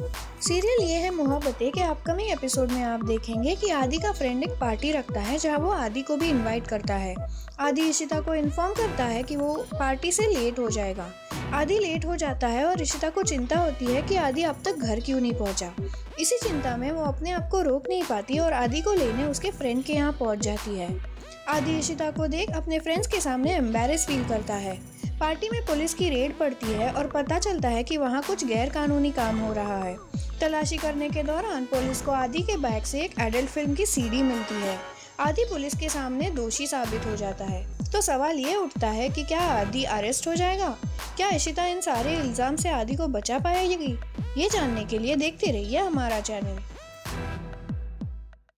Serial ये है मोहब्बतें के अपकमिंग एपिसोड में आप देखेंगे कि आदि का फ्रेंड एक पार्टी रखता है जहाँ वो आदि को भी इनवाइट करता है। आदि इशिता को इन्फॉर्म करता है कि वो पार्टी से लेट हो जाएगा। आदि लेट हो जाता है और इशिता को चिंता होती है कि आदि अब तक घर क्यों नहीं पहुँचा। इसी चिंता में वो अपने आप को रोक नहीं पाती और आदि को लेने उसके फ्रेंड के यहाँ पहुँच जाती है। आदि इशिता को देख अपने फ्रेंड्स के सामने एम्बेरस फील करता है। पार्टी में पुलिस की रेड पड़ती है और पता चलता है कि वहाँ कुछ गैर कानूनी काम हो रहा है। तलाशी करने के दौरान पुलिस को आदि के बैग से एक एडल्ट फ़िल्म की सीडी मिलती है। आदि पुलिस के सामने दोषी साबित हो जाता है। तो सवाल ये उठता है कि क्या आदि अरेस्ट हो जाएगा? क्या इशिता इन सारे इल्ज़ाम से आदि को बचा पाएगी? ये जानने के लिए देखते रहिए हमारा चैनल